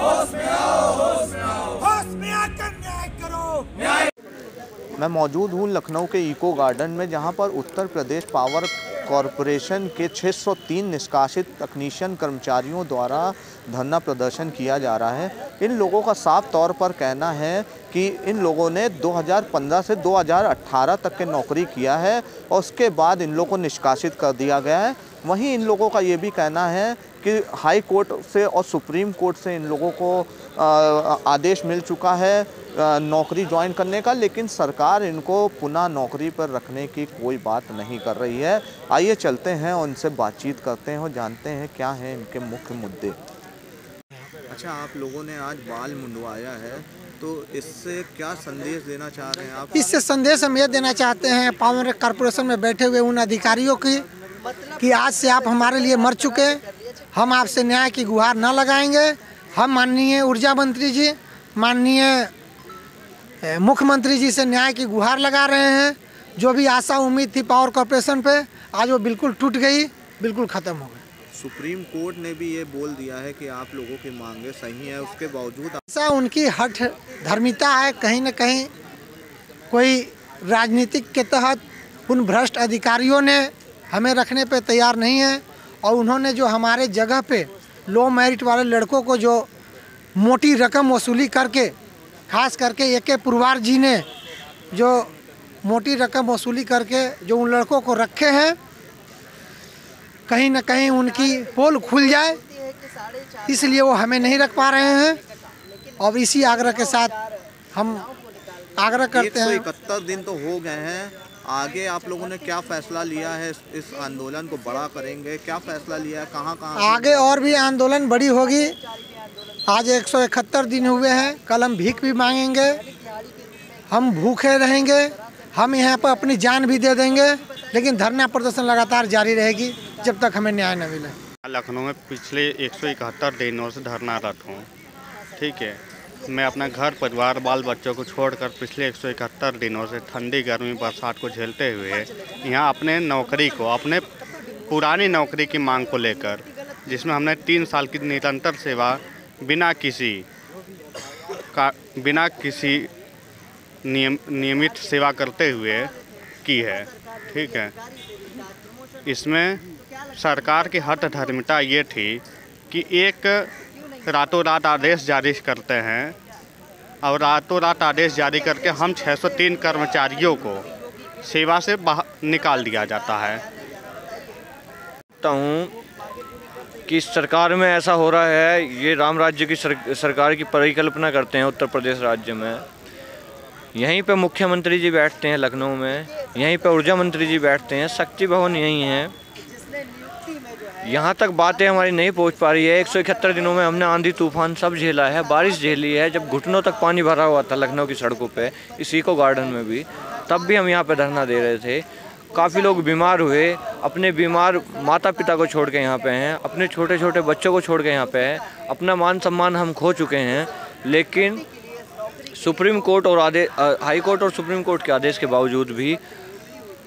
होश में आओ होश में आकर न्याय करो मैं मौजूद हूँ लखनऊ के इको गार्डन में, जहाँ पर उत्तर प्रदेश पावर कॉरपोरेशन के 603 निष्कासित तकनीशियन कर्मचारियों द्वारा धरना प्रदर्शन किया जा रहा है। इन लोगों का साफ़ तौर पर कहना है कि इन लोगों ने 2015 से 2018 तक के नौकरी किया है और उसके बाद इन लोगों को निष्कासित कर दिया गया है। वहीं इन लोगों का ये भी कहना है कि हाई कोर्ट से और सुप्रीम कोर्ट से इन लोगों को आदेश मिल चुका है नौकरी ज्वाइन करने का, लेकिन सरकार इनको पुनः नौकरी पर रखने की कोई बात नहीं कर रही है। आइए चलते हैं और इनसे बातचीत करते हैं और जानते हैं क्या हैं इनके मुख्य मुद्दे। अच्छा आप लोगों ने आज बाल मुंडवाया है तो इससे क्या संदेश देना चाह रहे हैं आप? इससे संदेश हम ये देना चाहते हैं पावर कॉरपोरेशन में बैठे हुए उन अधिकारियों की कि आज से आप हमारे लिए मर चुके हम आपसे न्याय की गुहार न लगाएँगे। हम माननीय ऊर्जा मंत्री जी माननीय मुख्यमंत्री जी से न्याय की गुहार लगा रहे हैं। जो भी आशा उम्मीद थी पावर कॉरपोरेशन पे आज वो बिल्कुल टूट गई बिल्कुल ख़त्म हो गई। सुप्रीम कोर्ट ने भी ये बोल दिया है कि आप लोगों की मांगे सही है उसके बावजूद ऐसा उनकी हठ धर्मिता है कहीं न कहीं कोई राजनीतिक के तहत उन भ्रष्ट अधिकारियों ने हमें रखने पे तैयार नहीं है और उन्होंने जो हमारे जगह पे लो मेरिट वाले लड़कों को जो मोटी रकम वसूली करके खास करके ए के पुरवार जी ने जो मोटी रकम वसूली करके जो उन लड़कों को रखे हैं कहीं न कहीं उनकी पोल खुल जाए। इसलिए वो हमें नहीं रख पा रहे हैं। और इसी आग्रह के साथ हम आग्रह करते हैं। इकहत्तर दिन तो हो गए हैं। आगे आप लोगों ने क्या फैसला लिया है? इस, आंदोलन को बड़ा करेंगे। क्या फैसला लिया है? कहाँ कहाँ आगे और भी आंदोलन बड़ी होगी। आज एक सौ इकहत्तर दिन हुए हैं। कल हम भीख भी मांगेंगे। हम भूखे रहेंगे। हम यहाँ पर अपनी जान भी दे देंगे, लेकिन धरना प्रदर्शन लगातार जारी रहेगी, जब तक हमें न्याय न मिले। लखनऊ में पिछले एक सौ इकहत्तर दिनों से धरना धरनारत हूँ। ठीक है, मैं अपना घर, परिवार, बाल बच्चों को छोड़कर पिछले एक सौ इकहत्तर दिनों से ठंडी, गर्मी, बरसात को झेलते हुए यहाँ अपने नौकरी को, अपने पुरानी नौकरी की मांग को लेकर, जिसमें हमने तीन साल की निरंतर सेवा बिना किसी का, बिना किसी नियम नियमित सेवा करते हुए की है ठीक है। इसमें सरकार की हठ धर्मिता ये थी कि एक रातों रात आदेश जारी करते हैं और रातों रात आदेश जारी करके हम 603 कर्मचारियों को सेवा से बाहर निकाल दिया जाता है। हूँ कि सरकार में ऐसा हो रहा है ये राम राज्य की सर, सरकार की परिकल्पना करते हैं उत्तर प्रदेश राज्य में। यहीं पे मुख्यमंत्री जी बैठते हैं लखनऊ में, यहीं पे ऊर्जा मंत्री जी बैठते हैं, शक्ति भवन यहीं है। यहाँ तक बातें हमारी नहीं पहुँच पा रही है। एक सौ इकहत्तर दिनों में हमने आंधी तूफ़ान सब झेला है, बारिश झेली है। जब घुटनों तक पानी भरा हुआ था लखनऊ की सड़कों पे, इस इको गार्डन में भी, तब भी हम यहाँ पे धरना दे रहे थे। काफ़ी लोग बीमार हुए, अपने बीमार माता पिता को छोड़ के यहाँ पे हैं, अपने छोटे छोटे बच्चों को छोड़ के यहाँ पे हैं, अपना मान सम्मान हम खो चुके हैं, लेकिन सुप्रीम कोर्ट और आदेश हाई कोर्ट और सुप्रीम कोर्ट के आदेश के बावजूद भी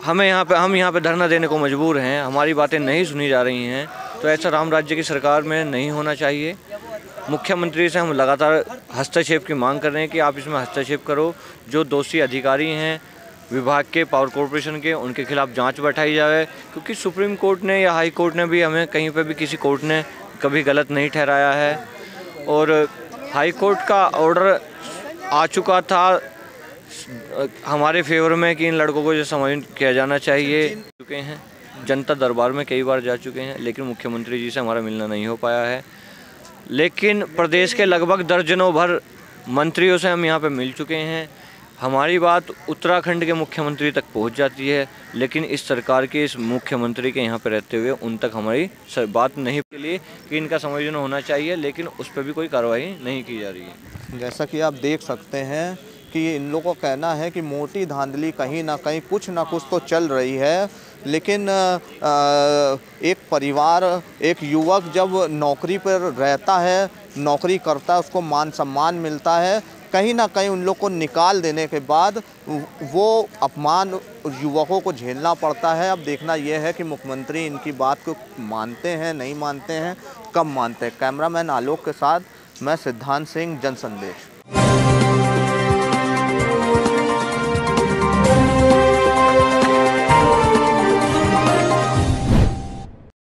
हमें यहाँ पे, हम यहाँ पे धरना देने को मजबूर हैं, हमारी बातें नहीं सुनी जा रही हैं तो ऐसा राम राज्य की सरकार में नहीं होना चाहिए। मुख्यमंत्री से हम लगातार हस्तक्षेप की मांग कर रहे हैं कि आप इसमें हस्तक्षेप करो। जो दोषी अधिकारी हैं, विभाग के, पावर कॉरपोरेशन के, उनके खिलाफ जाँच बैठाई जाए, क्योंकि सुप्रीम कोर्ट ने या हाई कोर्ट ने भी हमें कहीं पर भी किसी कोर्ट ने कभी गलत नहीं ठहराया है। और हाई कोर्ट का ऑर्डर आ चुका था, हमारे फेवर में कि इन लड़कों को जो समझ किया जाना चाहिए। चुके हैं। जनता दरबार में कई बार जा चुके हैं, लेकिन मुख्यमंत्री जी से हमारा मिलना नहीं हो पाया है। लेकिन प्रदेश के लगभग दर्जनों भर मंत्रियों से हम यहाँ पे मिल चुके हैं। हमारी बात उत्तराखंड के मुख्यमंत्री तक पहुँच जाती है, लेकिन इस सरकार के, इस मुख्यमंत्री के यहाँ पे रहते हुए उन तक हमारी बात नहीं लिए कि इनका समायोजन होना चाहिए, लेकिन उस पर भी कोई कार्रवाई नहीं की जा रही है। जैसा कि आप देख सकते हैं कि इन लोगों का कहना है कि मोटी धांधली कहीं ना कहीं कुछ ना कुछ तो चल रही है, लेकिन एक परिवार, एक युवक जब नौकरी पर रहता है, नौकरी करता है, उसको मान सम्मान मिलता है कहीं ना कहीं उन लोग को निकाल देने के बाद वो अपमान युवकों को झेलना पड़ता है। अब देखना यह है कि मुख्यमंत्री इनकी बात को मानते हैं, नहीं मानते हैं, कब मानते हैं? कैमरामैन आलोक के साथ मैं सिद्धांत सिंह, जनसंदेश।